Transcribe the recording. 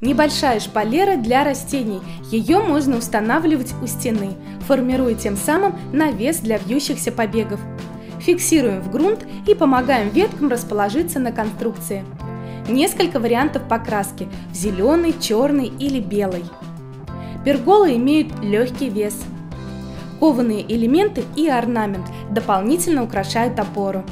Небольшая шпалера для растений. Ее можно устанавливать у стены, формируя тем самым навес для вьющихся побегов. Фиксируем в грунт и помогаем веткам расположиться на конструкции. Несколько вариантов покраски – в зеленый, черный или белый. Перголы имеют легкий вес. Кованые элементы и орнамент дополнительно украшают опору.